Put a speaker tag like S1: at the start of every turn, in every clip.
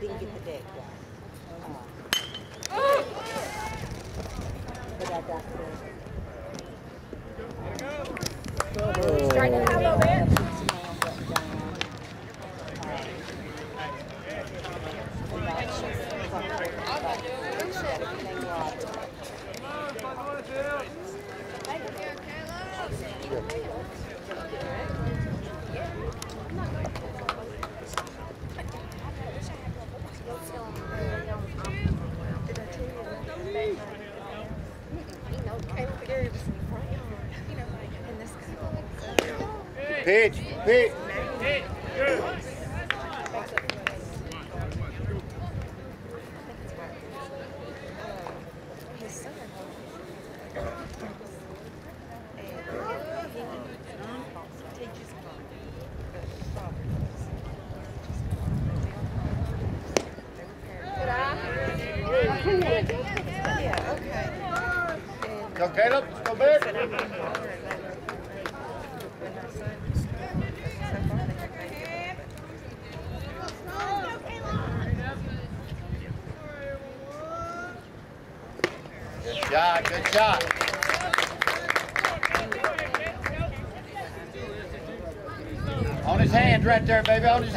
S1: didn't get the
S2: date.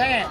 S2: saying.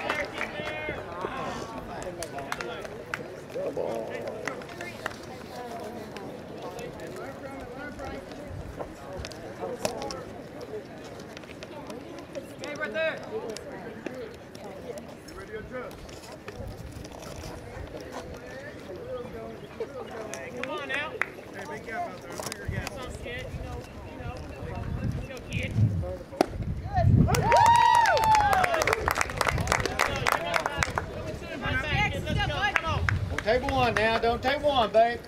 S2: on, babe.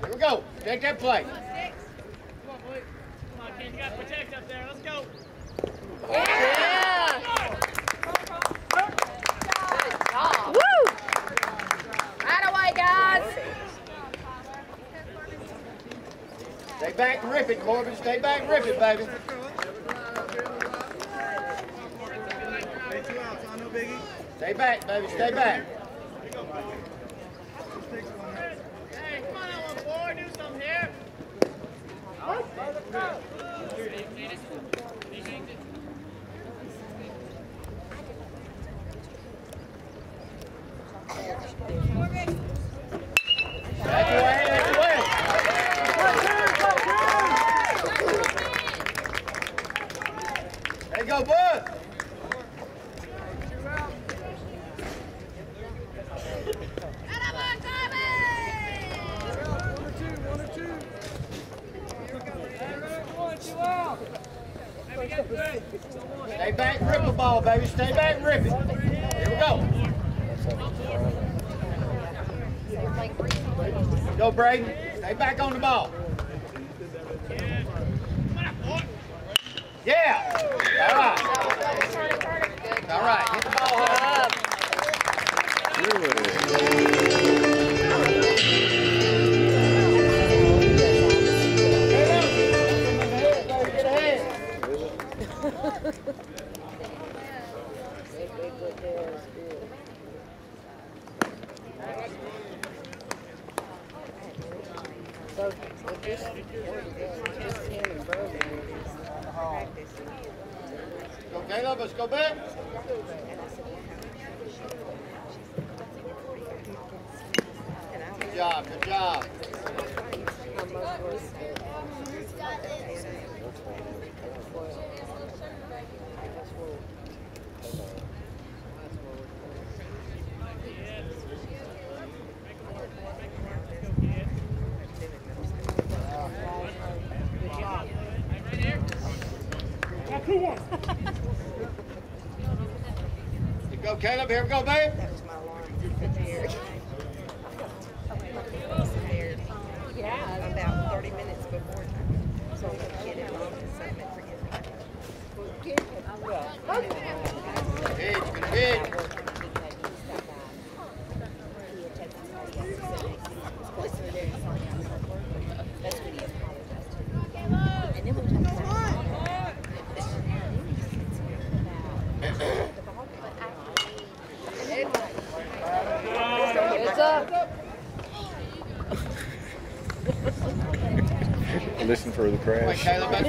S2: Here we go. Take that play.
S1: what
S2: theirs Caleb, let's go back. Good job, good job. Caleb, here we go, babe.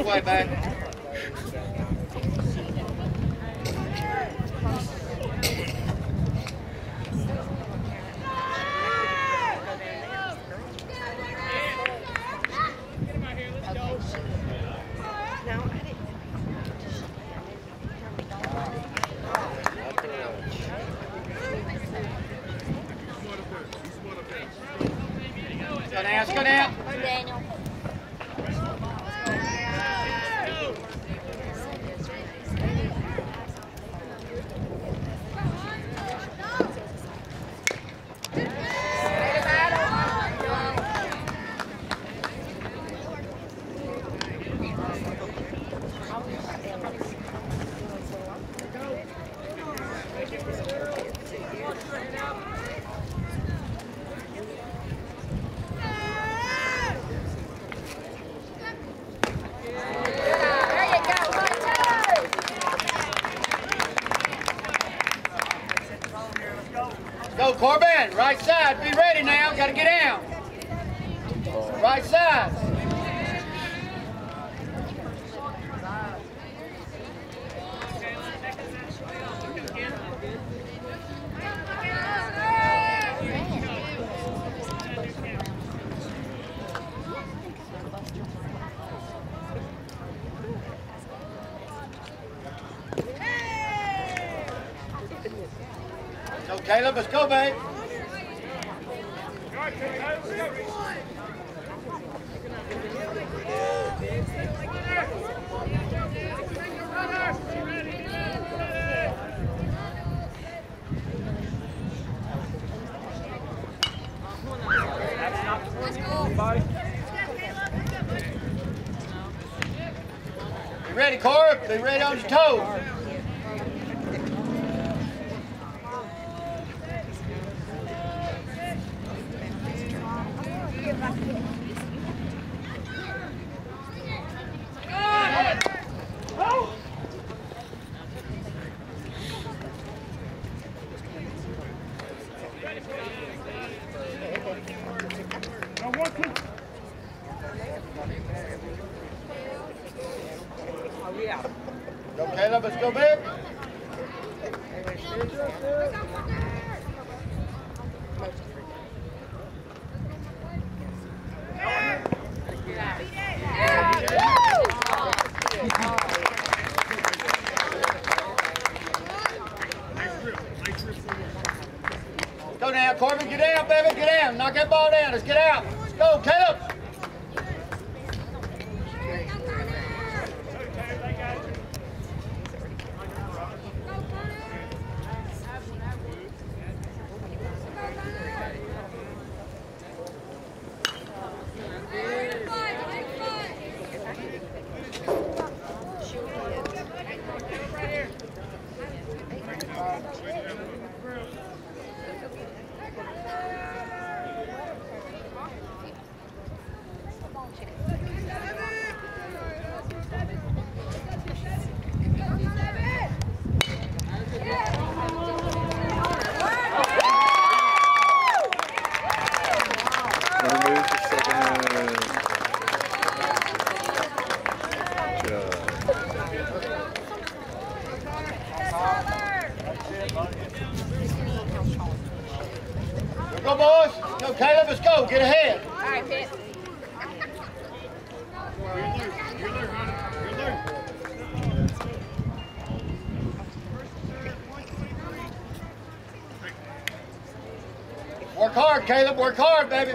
S2: way back. Hey, look, let's go, babe. Go, boys. Go, Caleb. Let's go. Get ahead.
S1: All right, Pitt.
S2: Work hard, Caleb. Work hard, baby.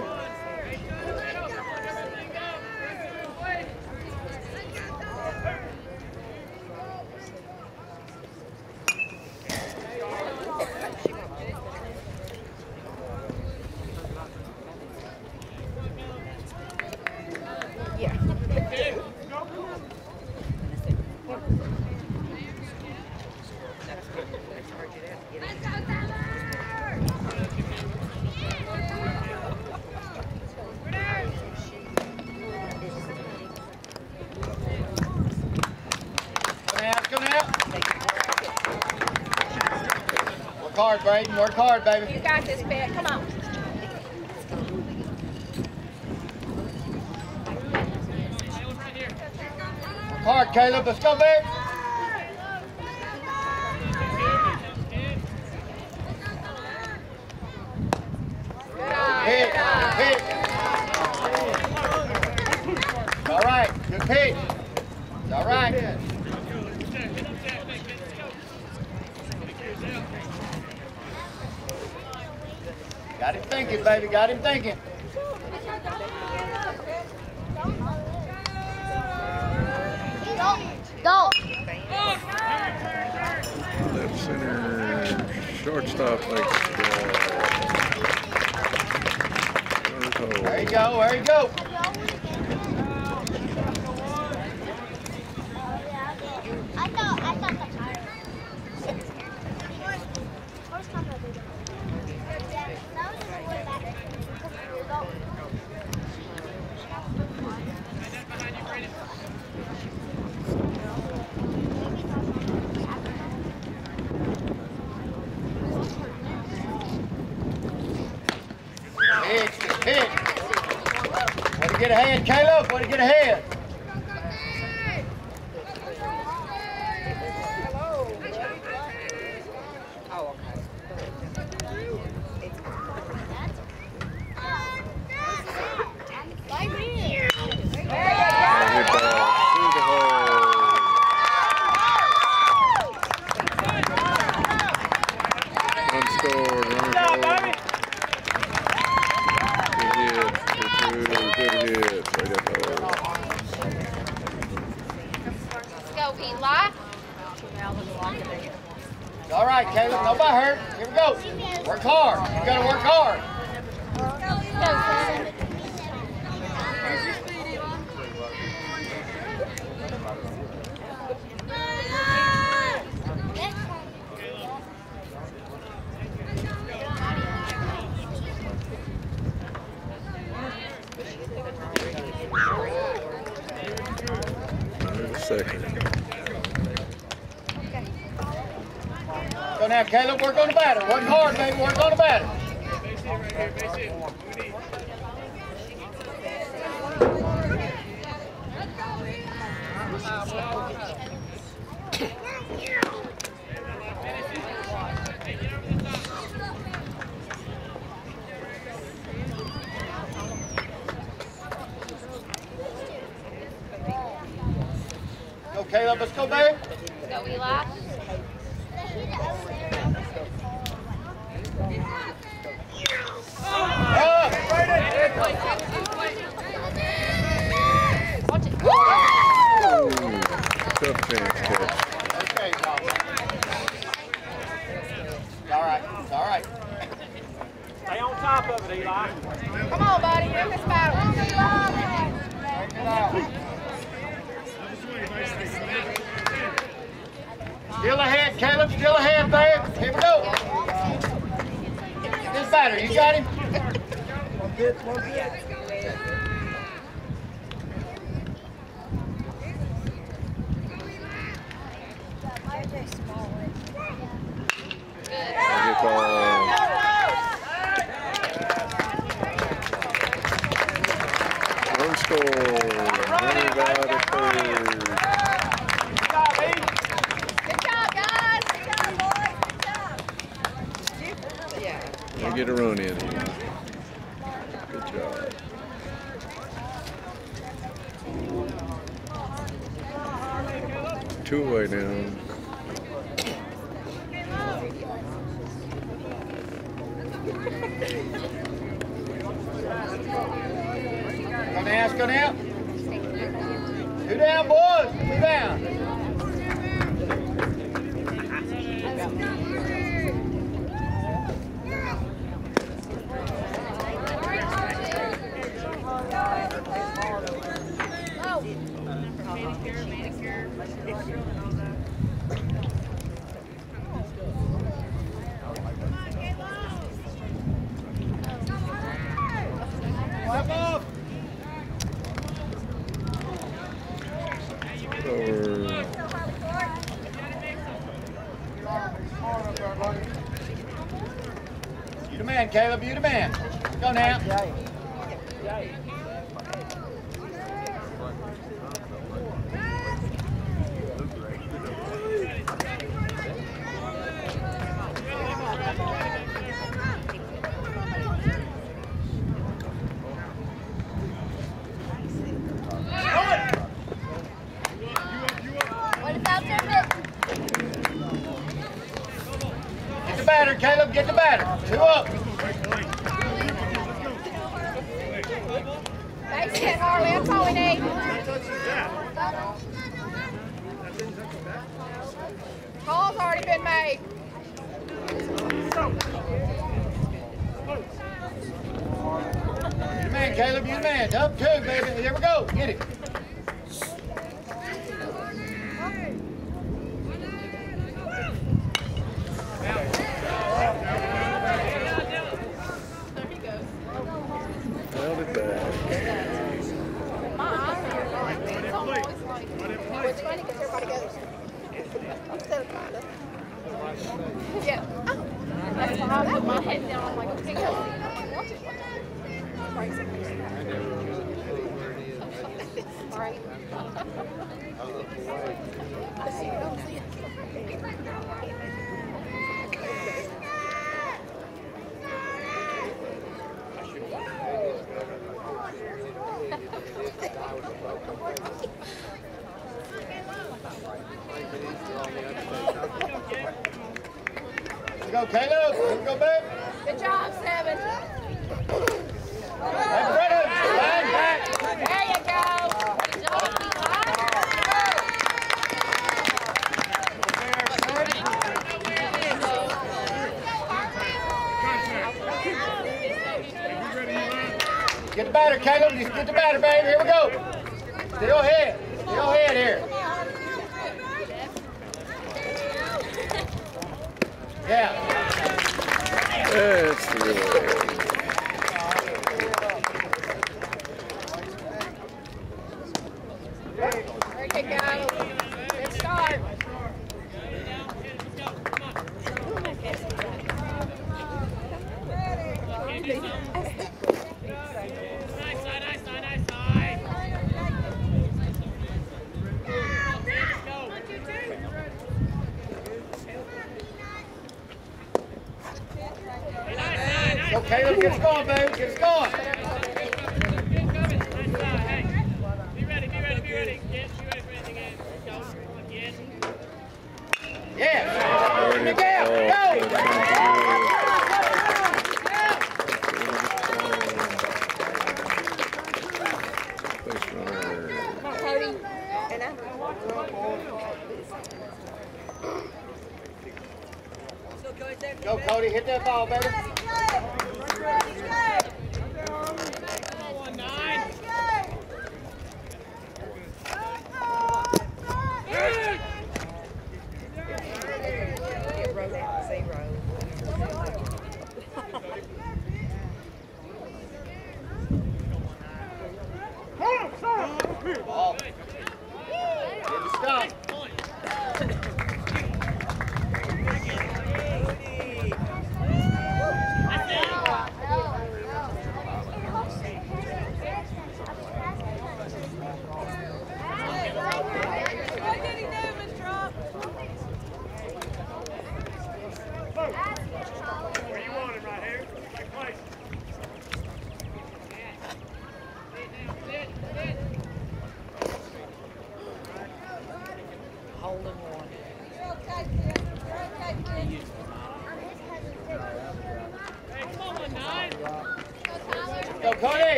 S2: Peyton. Work hard, baby.
S1: You got this, Pat. Come on.
S2: Work hard, Caleb. Let's go, babe. got him thinking. One card, baby. Work on the
S3: battery. Now.
S2: Two down, boys. Two down.
S1: Felicidades.
S2: Get the batter, Caleb. Just get the batter, baby. Here we go. Stay ahead. head. ahead your head here. Yeah.
S3: That's the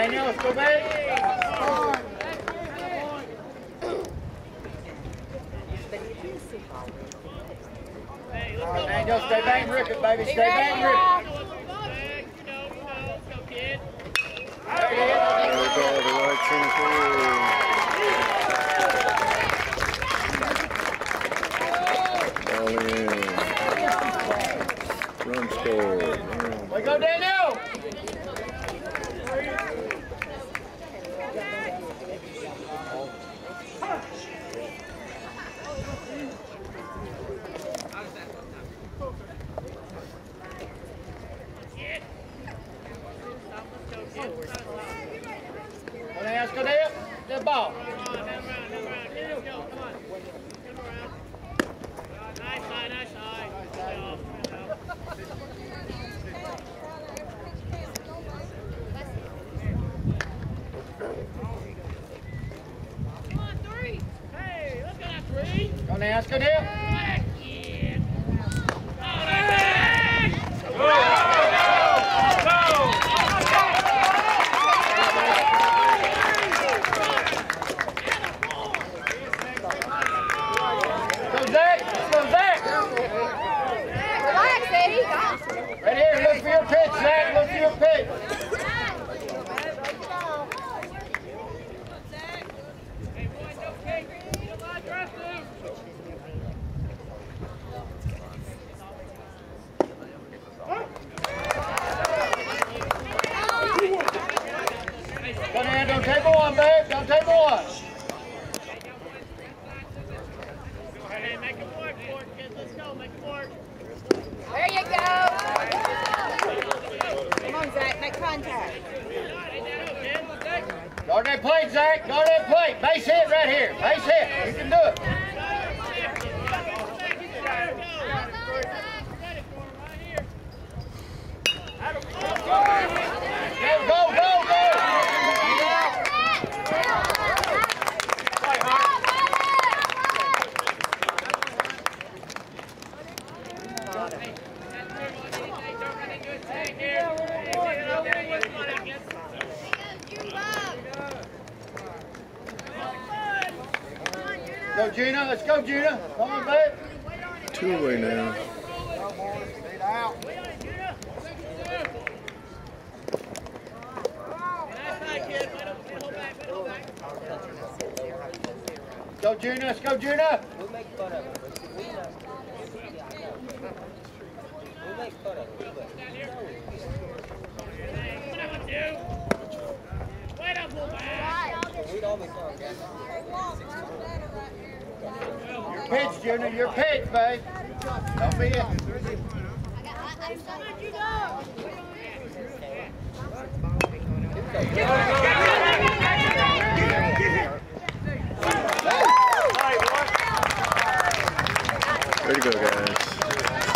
S2: Daniel, let's go back. Daniel, stay
S4: back and
S2: rip it, baby. Stay
S4: back and rip it.
S1: There you go,
S2: the right thing for you.
S3: Two away now.
S2: Go Juna, let's go Juna!
S5: We'll make fun of him. We'll make fun of him. we'll make fun always
S2: talk. You're pitched, Junior. You're pitched, babe. Don't be it.
S3: There you go, guys.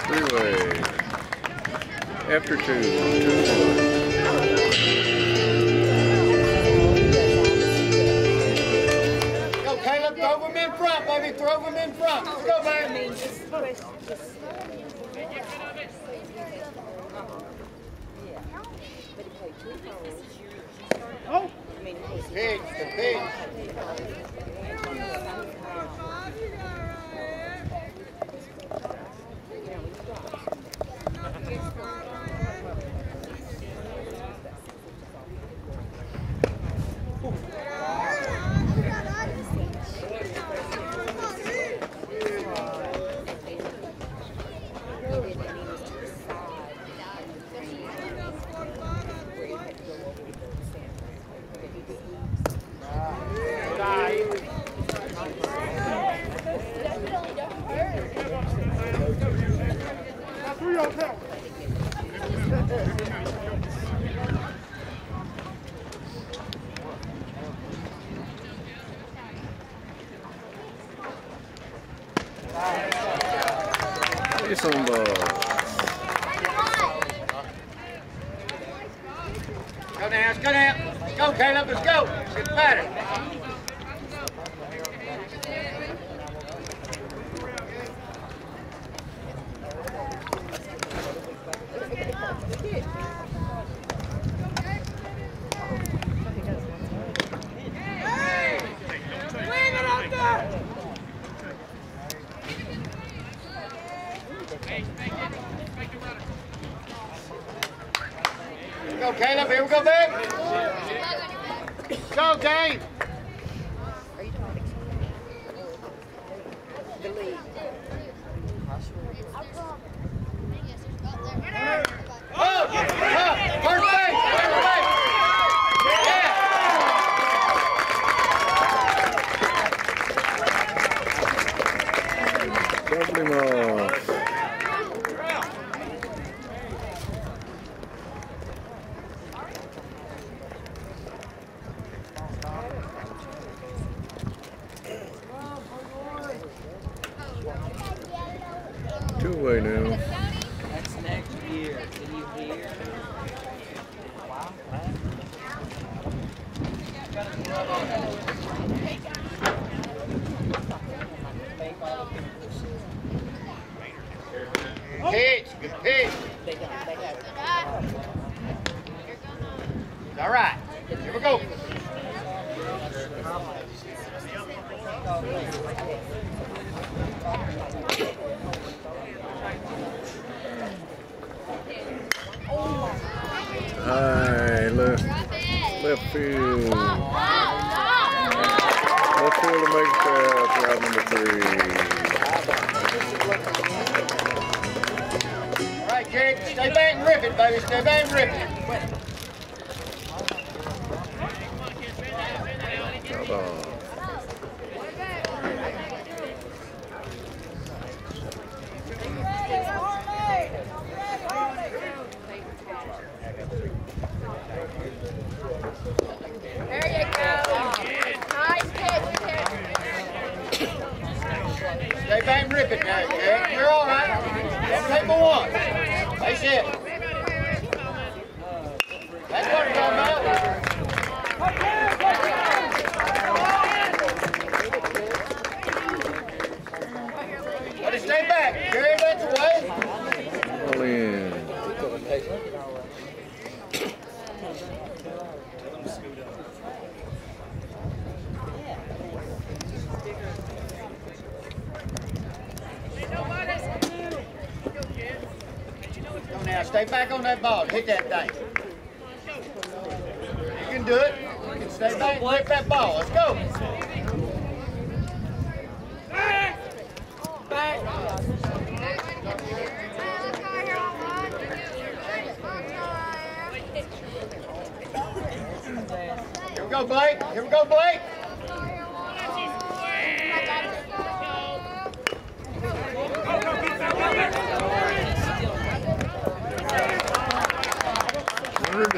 S3: Three-way. After two. two
S2: Baby, throw them in front. Let's go, baby. Oh. Pigs, the pigs. Go, Dave! that ball. Hit that thing. You can do it. You can stay back hit that ball. Let's go.
S6: Here we go, Blake. Here we go,
S2: Blake.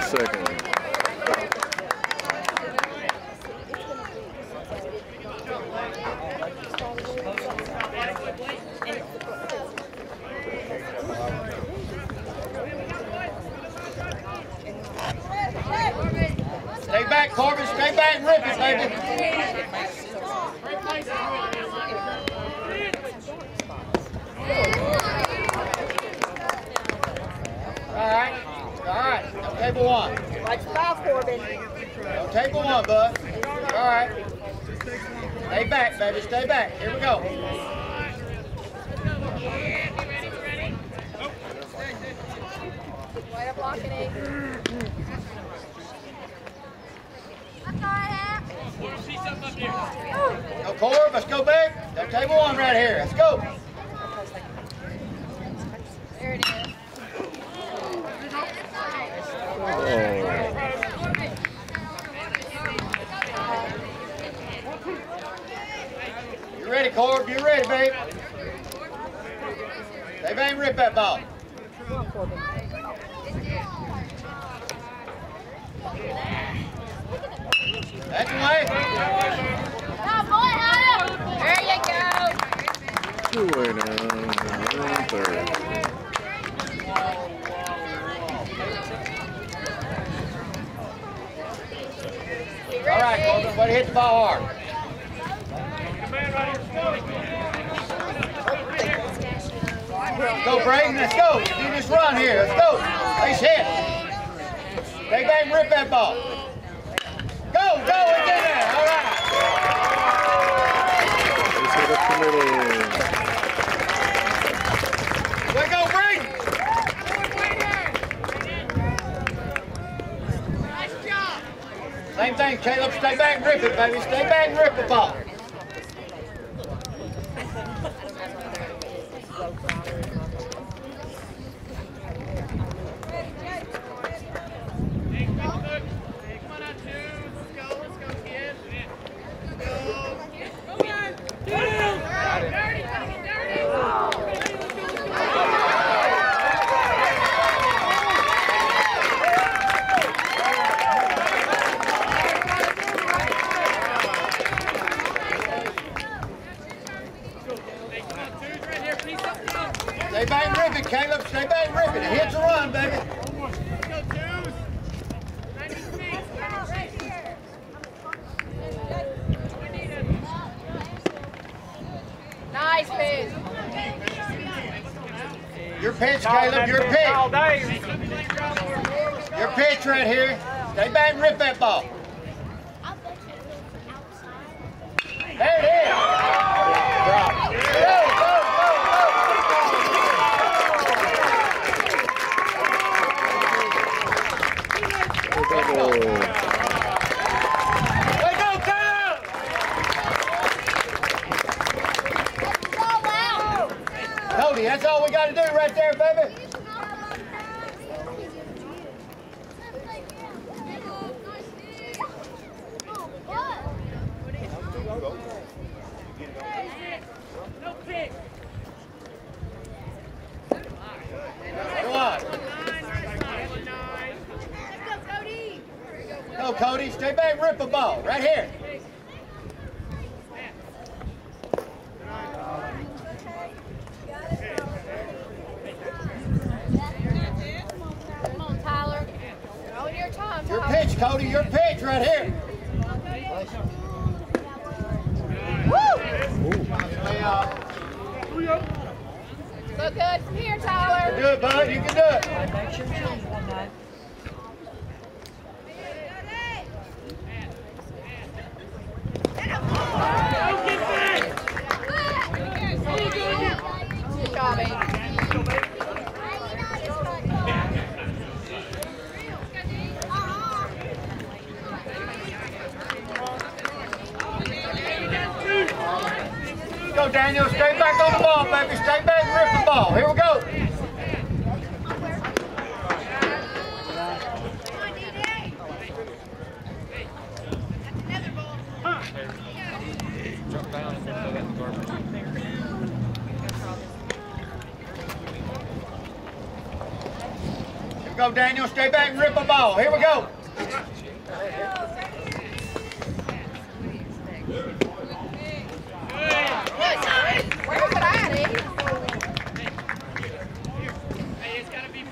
S2: Second.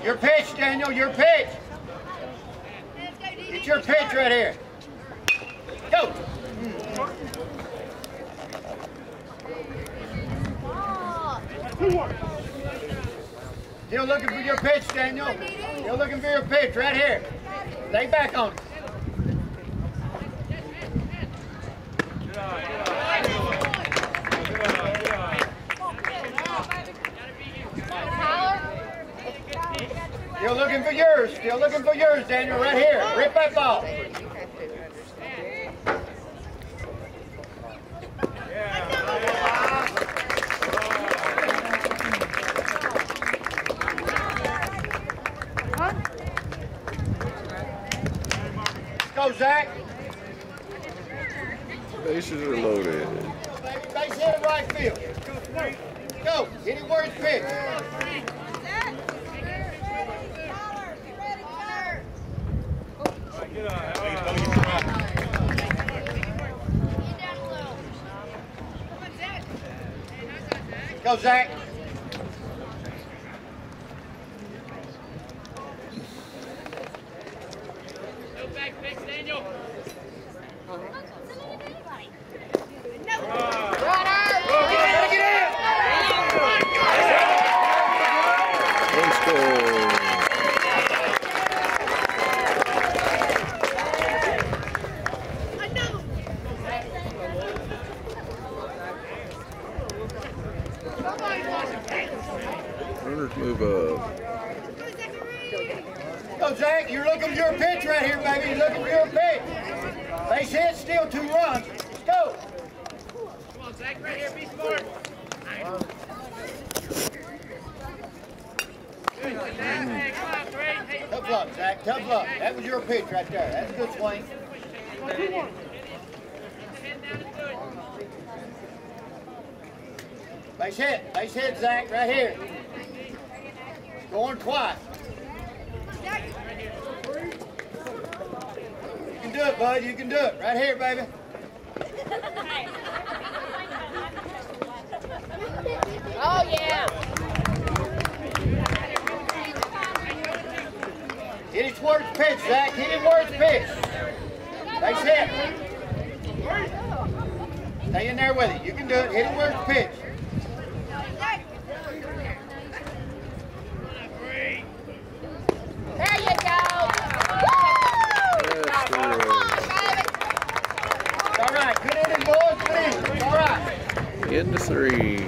S6: Your pitch, Daniel, your pitch.
S3: It's
S2: your pitch right here. Go. You're looking for your pitch, Daniel. You're looking for your pitch right here. Stay back on it. Still looking for yours. Still looking for yours, Daniel. Right here. Rip that ball.
S1: bases are loaded.
S2: Base hit right field. Go. Any word pitch. Go,
S3: Zach.
S2: worst pitch, Zach. Hit him worst pitch. That's it. Stay in there with it. You can do it. Hit him worst pitch.
S7: There you go.
S2: Yes, All right. Good inning, boys. Good inning. All right.
S1: Into three.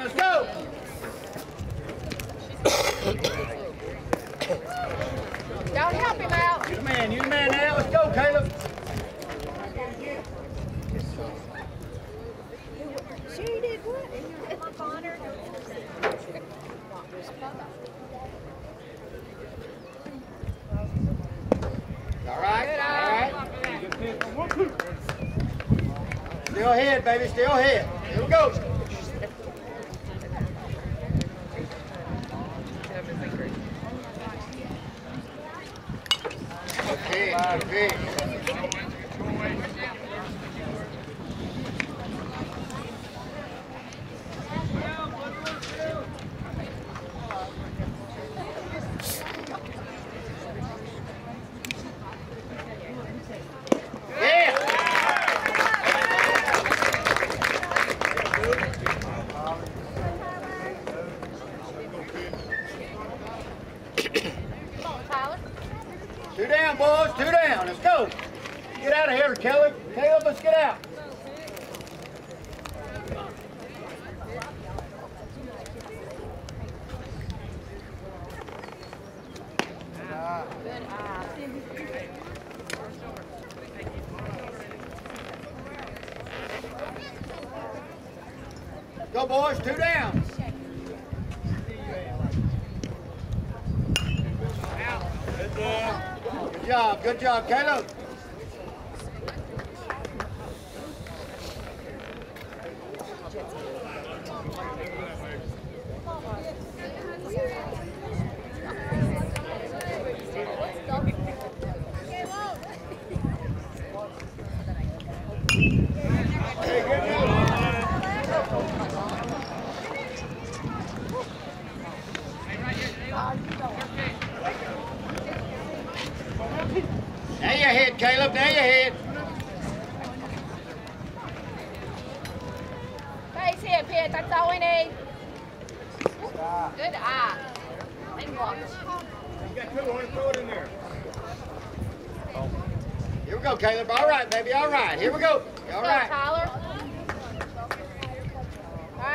S2: let's go! Don't
S1: help him out.
S2: You the man, you the man now. Let's go, Caleb.
S1: She did what? Bonner.
S2: All right, all right. Still ahead, baby, still ahead. Get!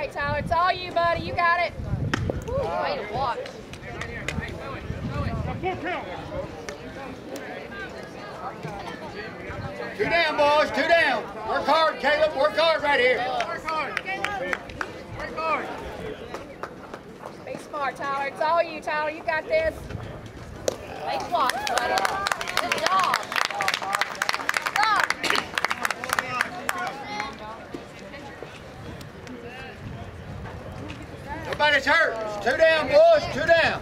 S2: right,
S1: Tyler. It's all you, buddy. You got it. Woo, way to watch.
S2: Two down, boys. Two down. Work hard, Caleb. Work hard right here. Work hard. Work hard.
S1: Be smart, Tyler. It's all you, Tyler. You got this. Make blocks, buddy.
S2: it's hurt. It's two down, boys, two down.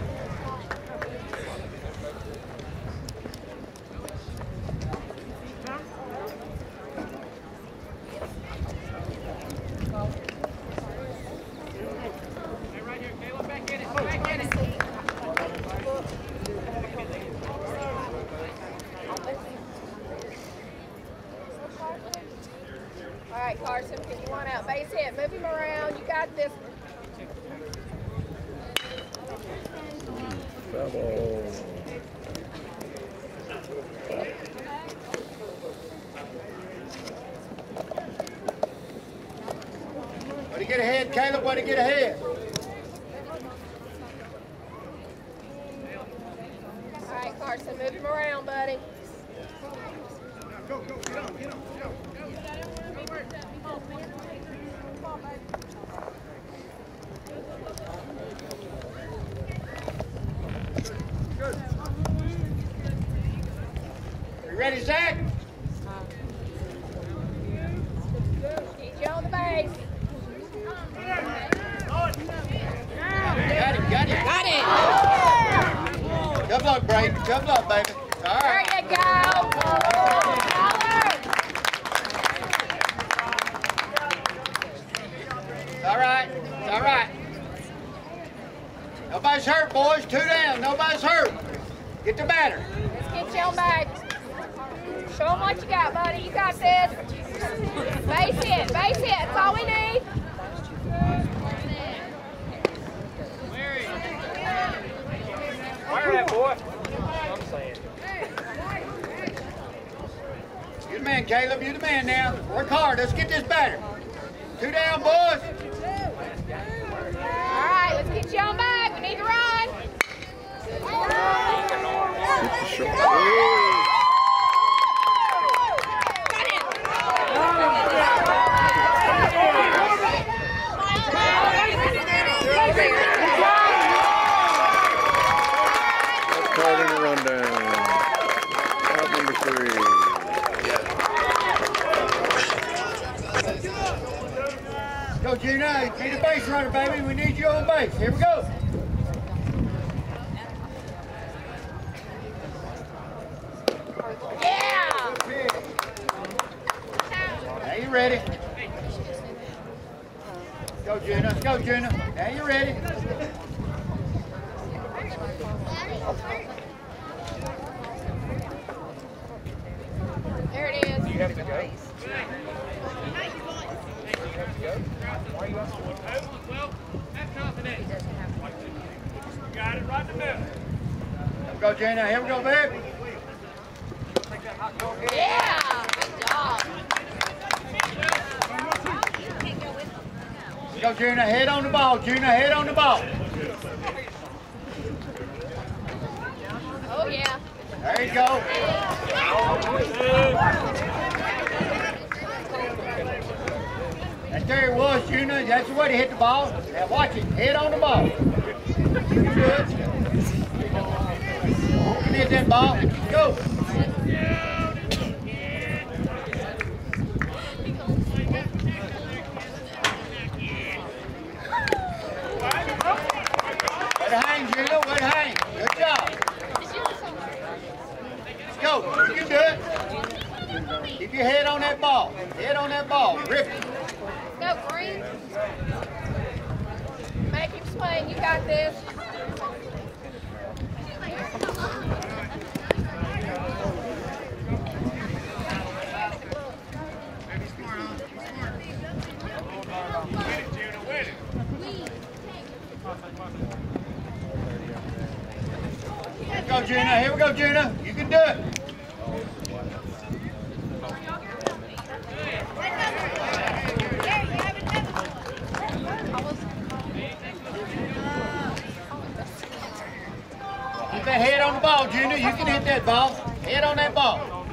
S3: Ball.
S2: Head on that ball.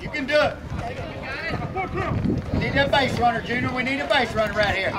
S2: You can do it. Need a base runner, Junior. We need a base runner right here.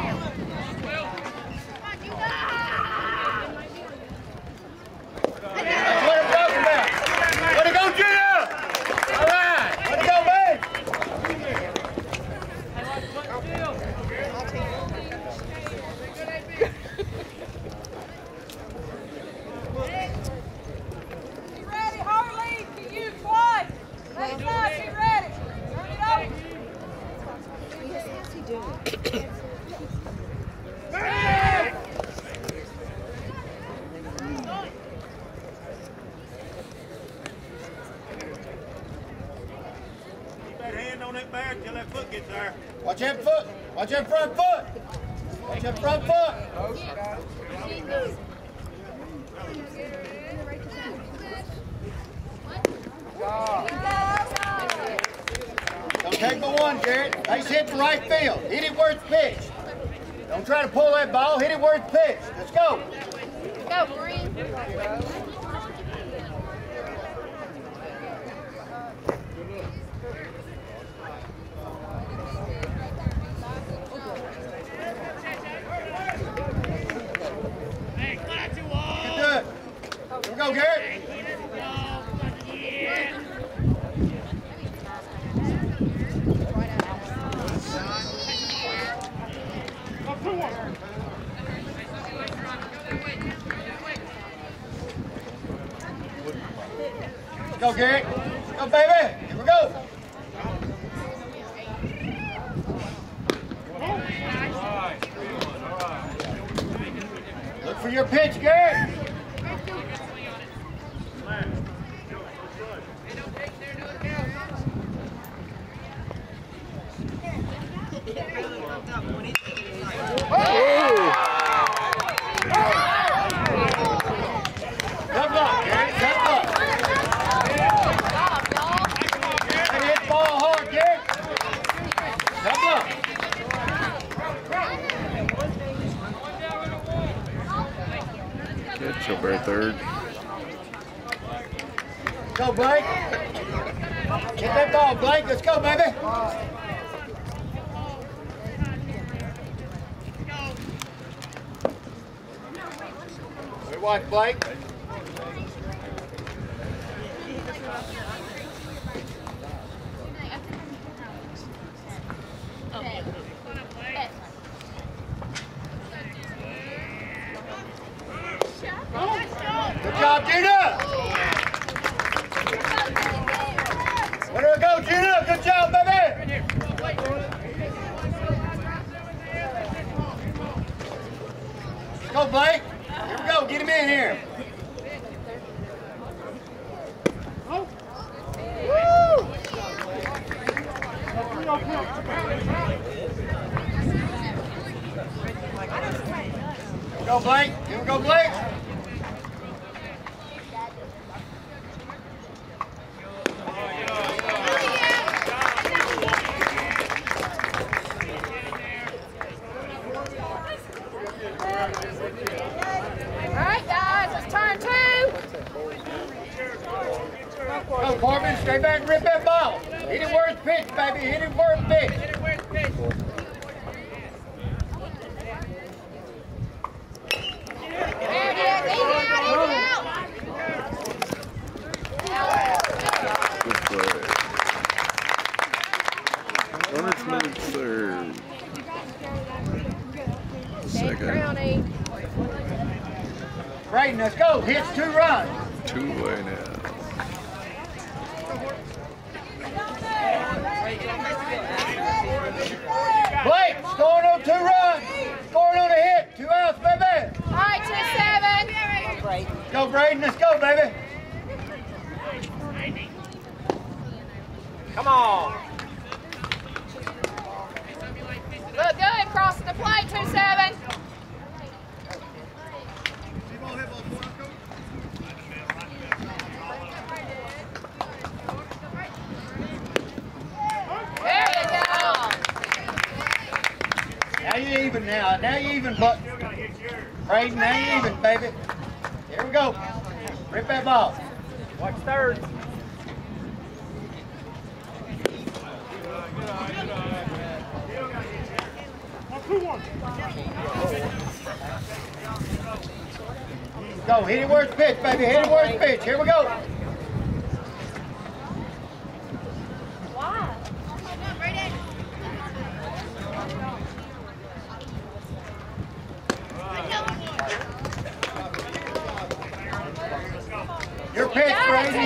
S2: Okay.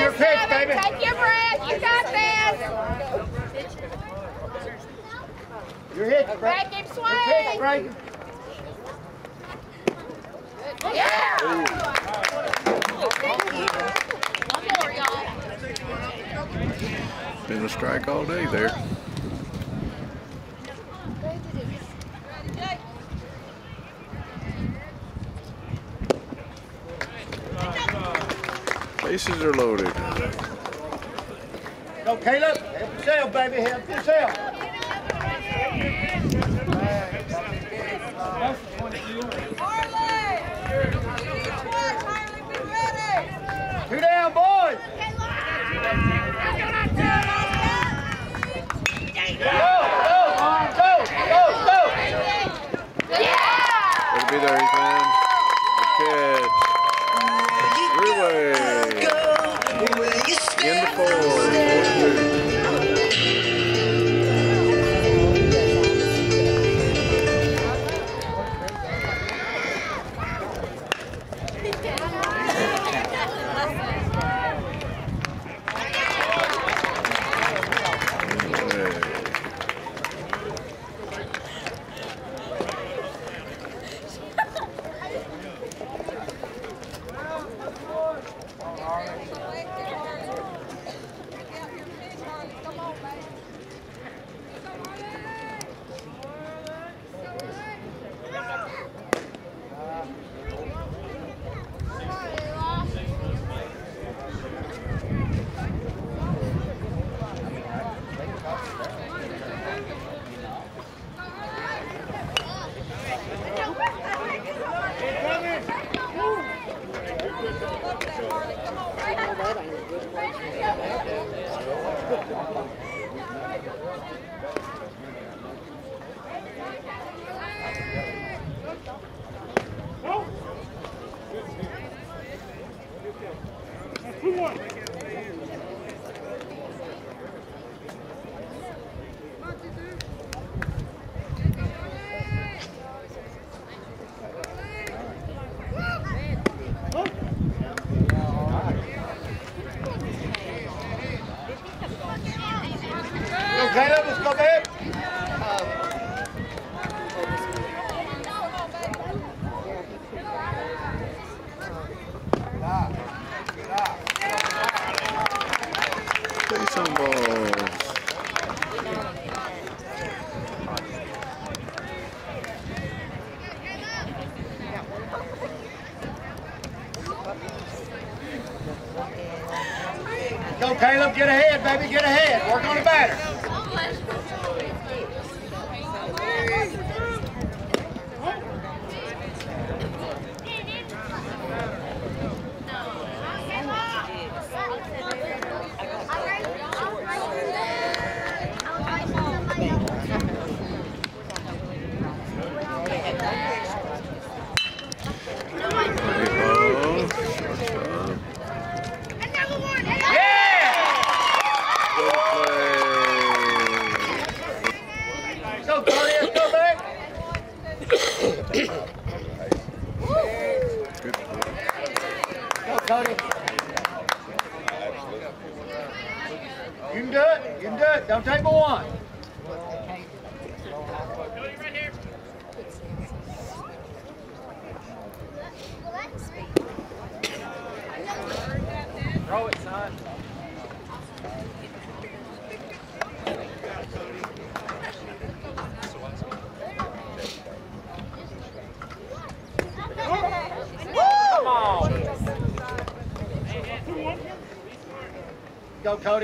S2: your pitch, baby.
S1: Take your breath. You got this.
S2: You're hit, Frank. Keep
S1: swinging.
S2: Frank.
S1: Yeah! Ooh.
S3: Been a strike all day there. bases are loaded.
S2: Go, Caleb. Help yourself, baby. Help yourself.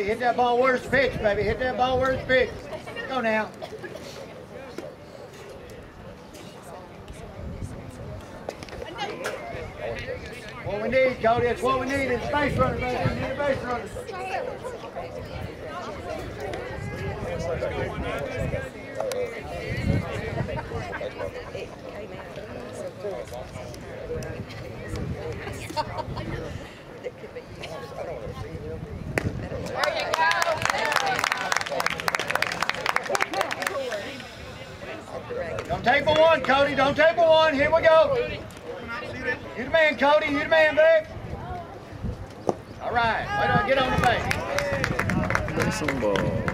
S2: Hit that ball where it's baby. Hit that ball where it's. Go now. What we need, Cody. That's what we need is space runner, baby. one, Cody. Don't table one. Here we go. You the man, Cody. You the man, babe. All right. Wait on. Get on the base.
S8: Nice ball.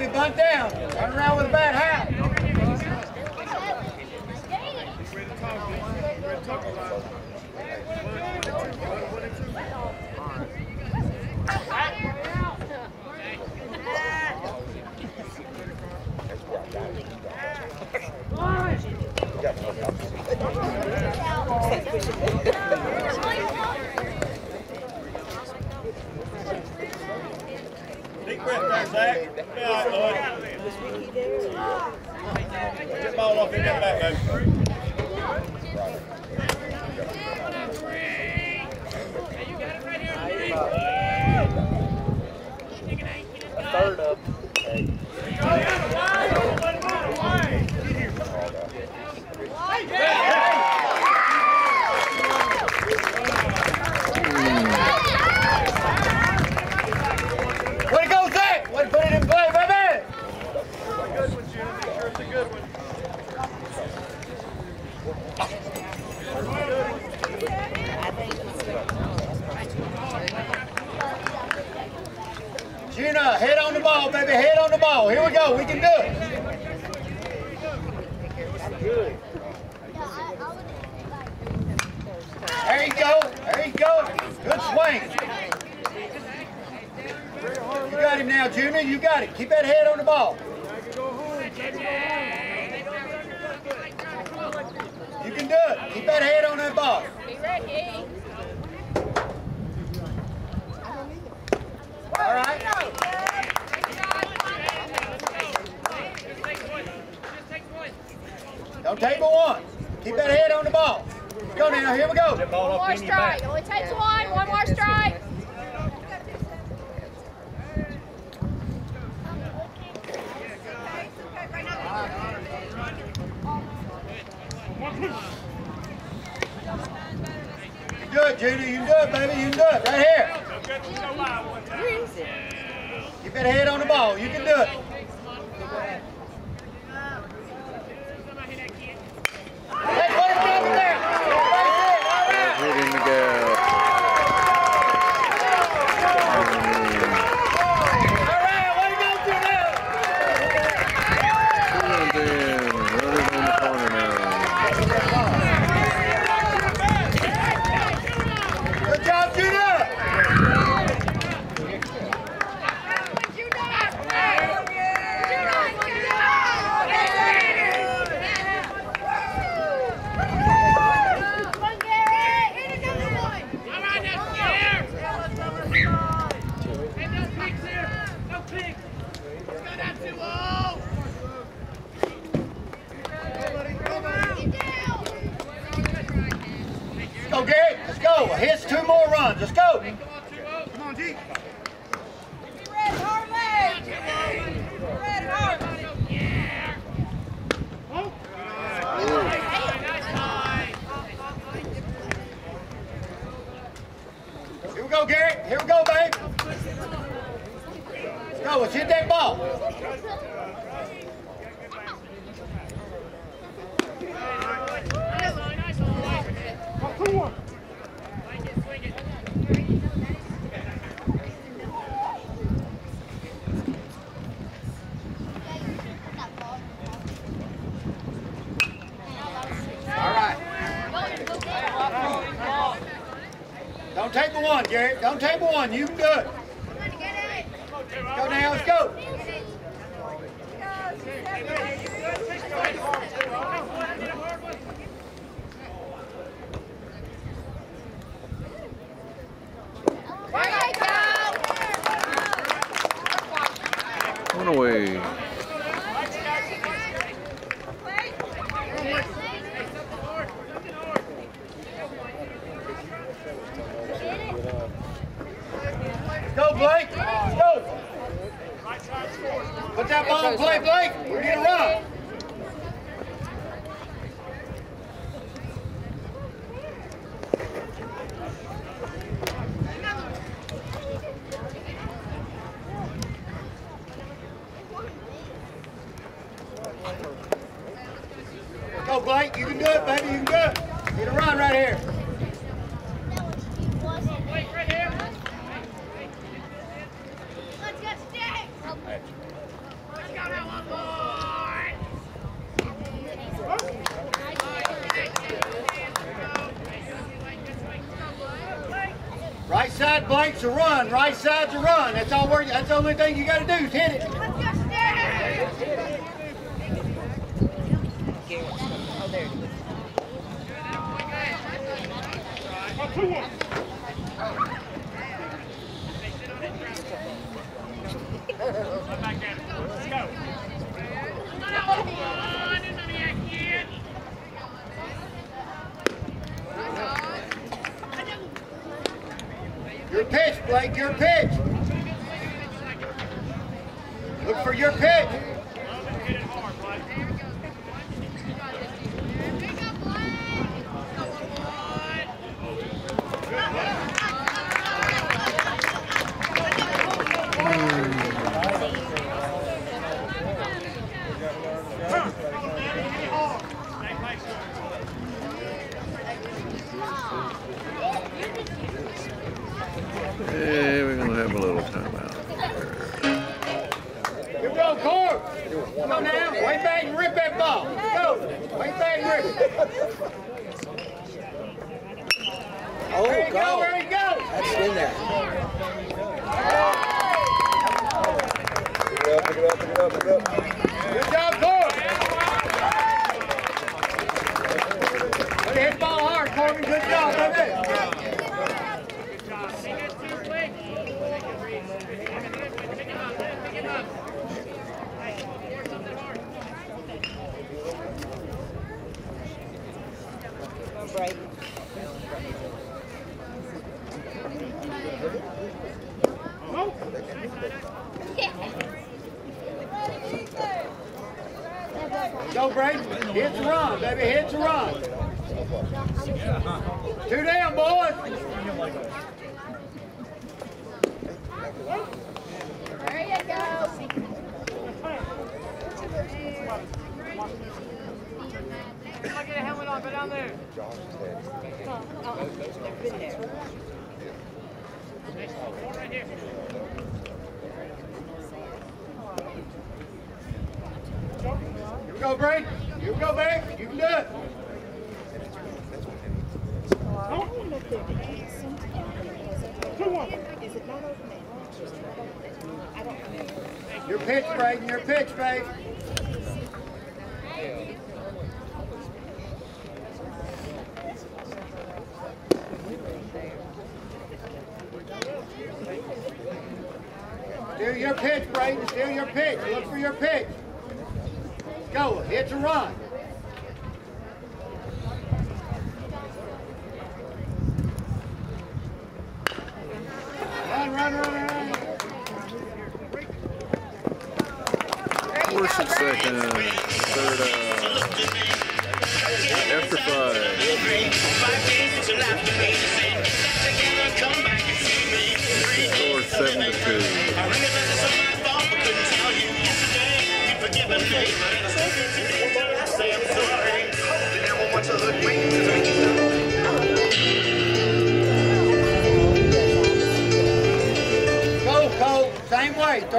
S8: Happy birthday! Zach. Back, baby.
S5: Third of. Hey.
S2: Way to go, Zach! Way to put it in play, baby! Gina, head on the ball, baby. Head on the ball. Here we go. We can do it. There you go. There you go. Good swing. You got him now, Junior. You got it. Keep that head on the ball. You can do it. Keep that head on that ball.
S1: Be ready.
S2: All right. But one. Keep that head on the ball. Go now. Here we go.
S1: One more strike. Only takes one. One more strike.
S2: You can do it, Junior. You can do it, baby. You can do it. Right here. Keep that head on the ball. You can do it. Hey, put him down there. Right there. All right.
S3: Hit in the gap.
S2: All right. Way to go, Junior.
S3: And then runners on the corner now.
S2: Good job, Junior. Let's go, Garrett. Hits two more runs. Let's go. Come on, G. Here we go, Garrett. Here we go, babe. Let's go. Let's hit that ball. One, Garrett. Don't the one. You can do it. Go now. Let's go.
S3: One away.
S2: Let's go, Blake. Let's go. Put that ball in play, Blake. We're going to run. Go, Blake. You can do it, baby. You can do it. Get a run right here. Right side, Blake's a run. Right side's to run. That's all. We're, that's the only thing you got to do is hit it.
S9: Look for your
S2: pick.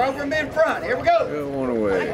S10: over him
S9: in front. Here we go.
S3: Good one away.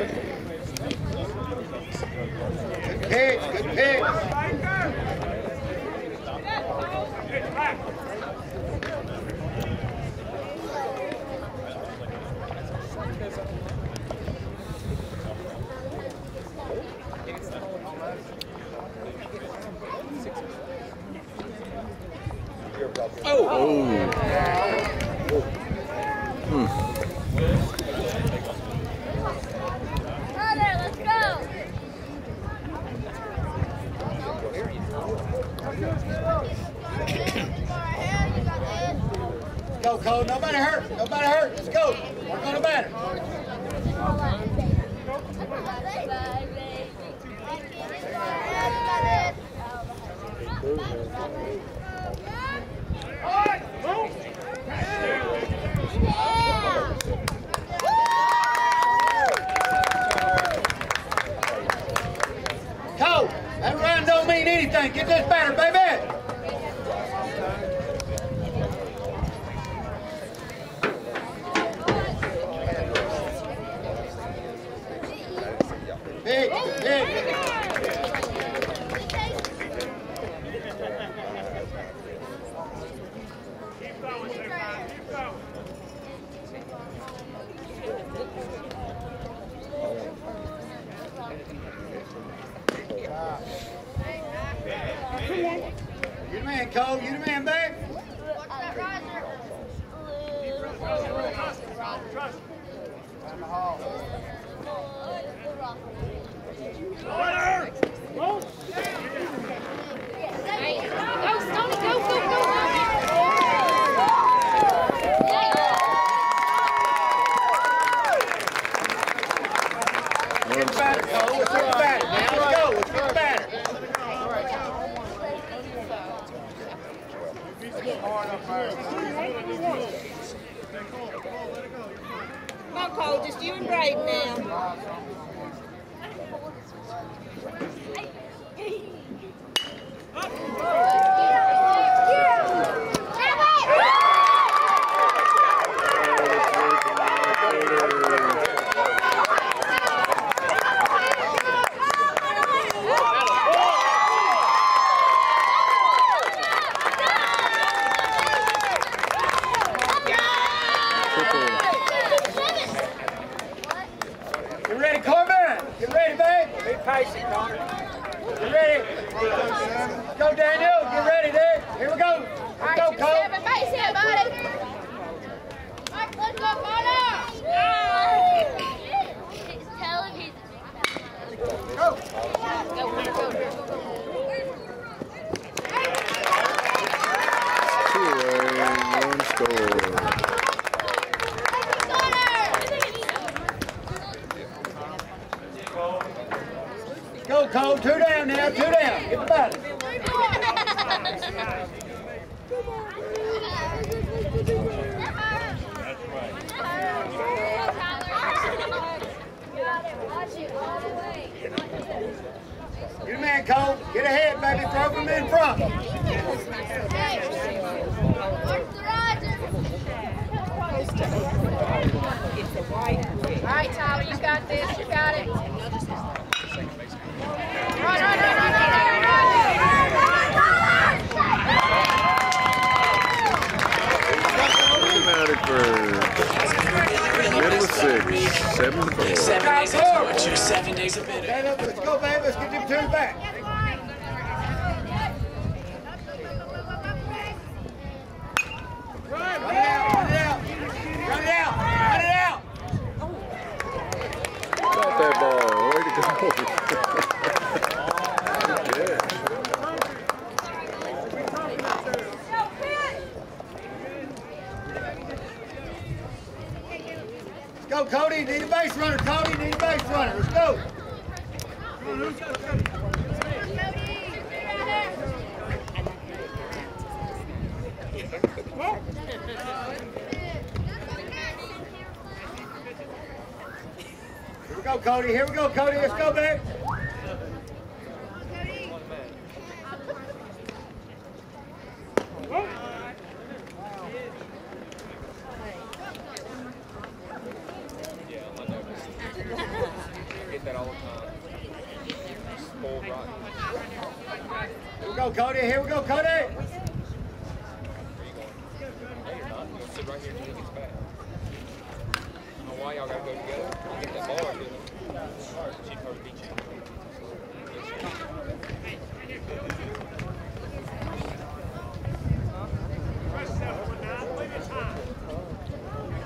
S11: go,
S2: Cody. Here we go, Cody.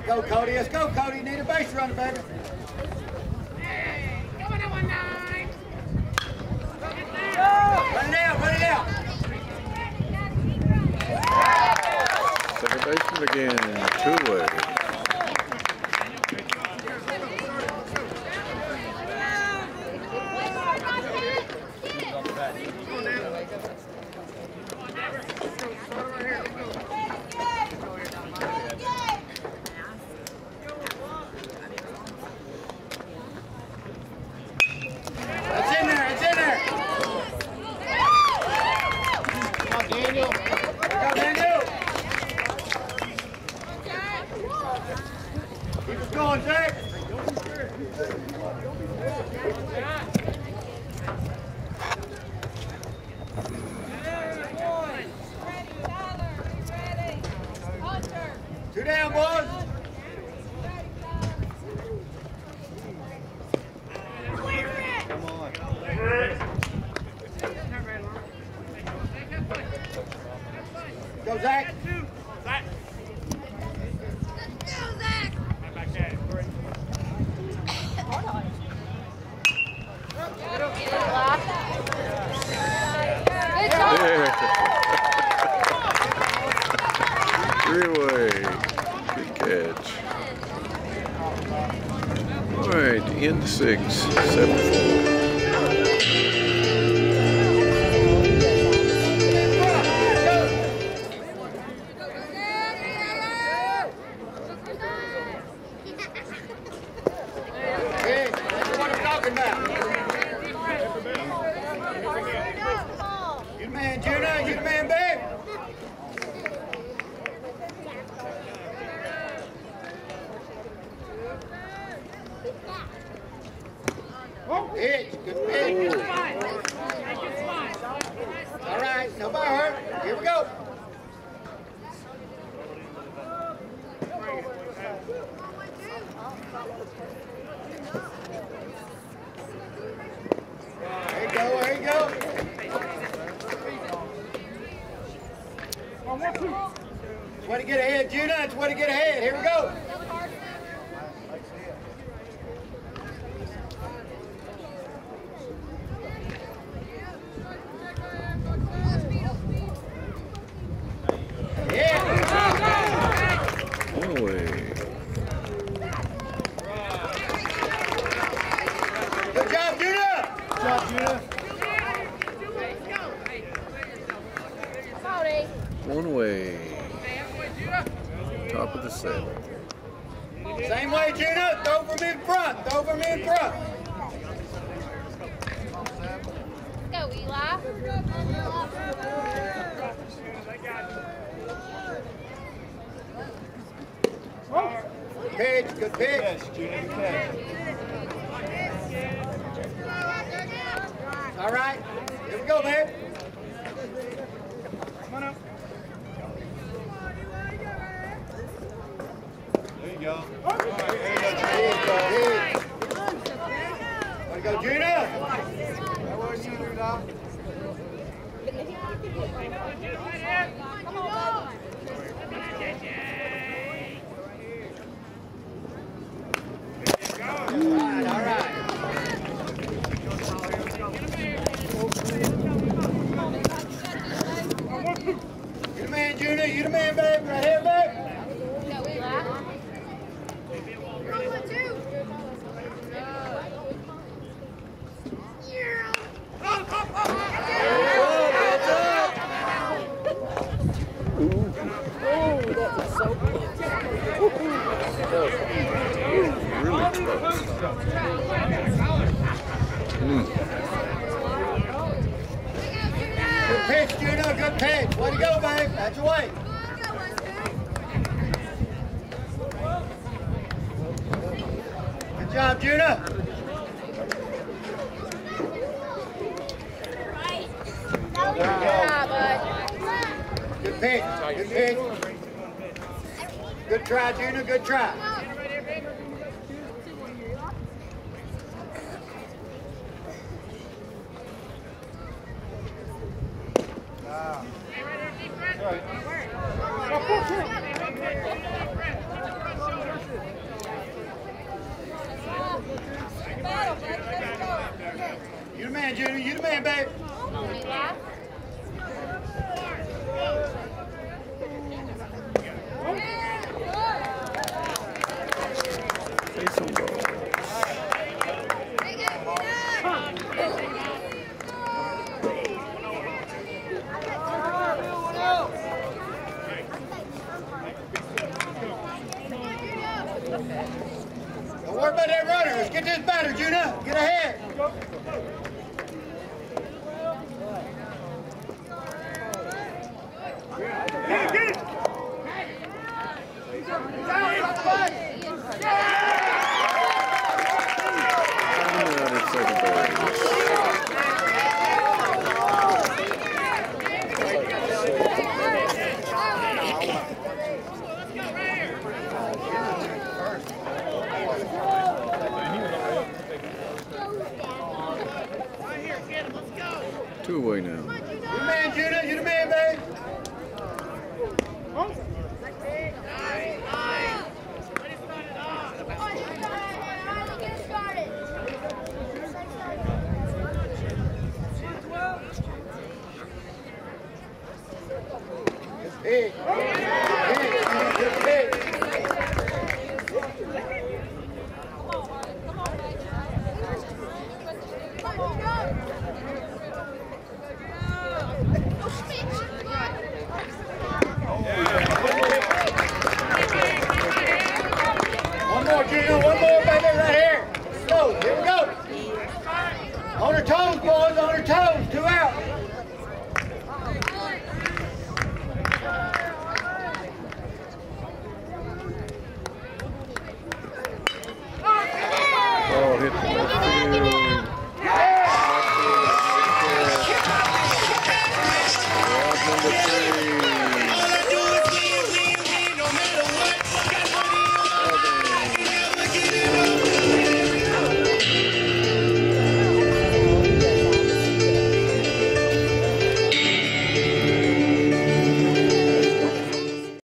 S2: Go Cody. Let's go, Cody. Need a base runner, baby.